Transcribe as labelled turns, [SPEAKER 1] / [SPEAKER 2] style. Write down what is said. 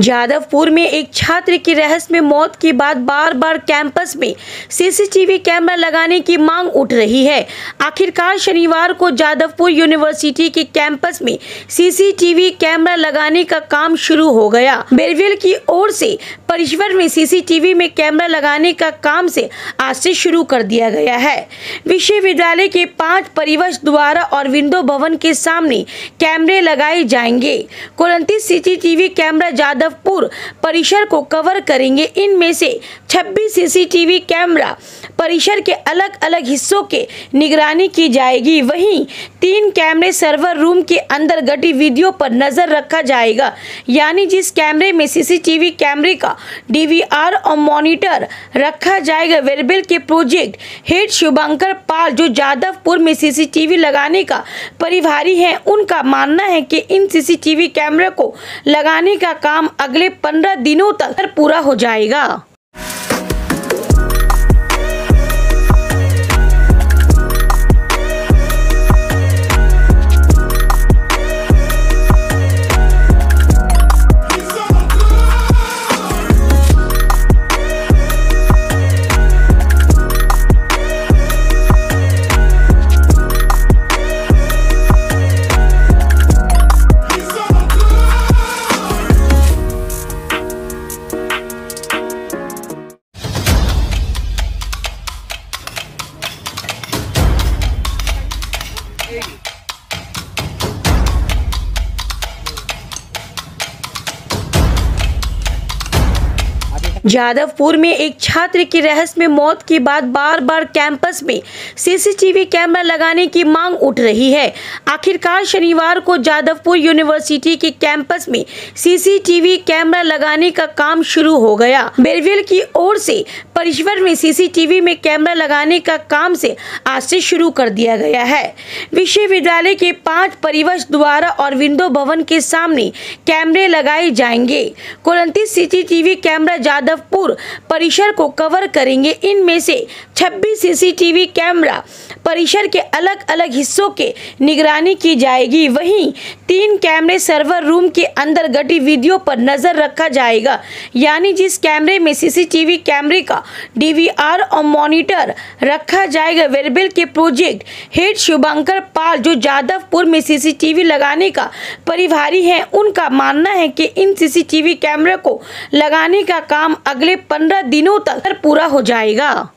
[SPEAKER 1] जादवपुर में एक छात्र की रहस्य मौत के बाद बार बार कैंपस में सीसीटीवी कैमरा लगाने की मांग उठ रही है। आखिरकार शनिवार को जादवपुर यूनिवर्सिटी के कैंपस में सीसीटीवी कैमरा लगाने का काम शुरू हो गया। बेरवेल की ओर से परिसर में सीसीटीवी में कैमरा लगाने का काम से आज से शुरू कर दिया गया है। विश्वविद्यालय के पाँच परिवश द्वारा और विंडो भवन के सामने कैमरे लगाए जाएँगे। कुल उनतीस सीसीटीवी कैमरा जादवपुर परिसर को कवर करेंगे। इनमें से 26 सीसीटीवी कैमरा परिसर के अलग अलग हिस्सों के निगरानी की जाएगी। वहीं तीन कैमरे सर्वर रूम के अंदर गतिविधियों पर नज़र रखा जाएगा। यानी जिस कैमरे में सीसीटीवी कैमरे का डीवीआर और मॉनिटर रखा जाएगा, वेरबेल के प्रोजेक्ट हेड शुभंकर पाल, जो जादवपुर में सीसीटीवी लगाने का परिभारी है, उनका मानना है कि इन सीसीटीवी कैमरे को लगाने का काम अगले पंद्रह दिनों तक पूरा हो जाएगा। जादवपुर में एक छात्र की रहस्य में मौत के बाद बार बार कैंपस में सीसीटीवी कैमरा लगाने की मांग उठ रही है। आखिरकार शनिवार को जादवपुर यूनिवर्सिटी के कैंपस में सीसीटीवी कैमरा लगाने का काम शुरू हो गया। बेरवेल की ओर से परिसर में सीसीटीवी में कैमरा लगाने का काम से आज से शुरू कर दिया गया है। विश्वविद्यालय के पाँच परिवश द्वारा और विंडो भवन के सामने कैमरे लगाए जाएँगे। उनतीस सीसीटीवी कैमरा जादवपुर परिसर को कवर करेंगे। इनमें से 26 सीसीटीवी कैमरा परिसर के अलग अलग हिस्सों के निगरानी की जाएगी। वहीं तीन कैमरे सर्वर रूम के अंदर गतिविधियों पर नज़र रखा जाएगा। यानी जिस कैमरे में सीसीटीवी कैमरे का डीवीआर और मॉनिटर रखा जाएगा, वेरबेल के प्रोजेक्ट हेड शुभंकर पाल जो जादवपुर में सीसीटीवी लगाने का परिभारी है, उनका मानना है कि इन सीसीटीवी कैमरे को लगाने का काम अगले पंद्रह दिनों तक पूरा हो जाएगा।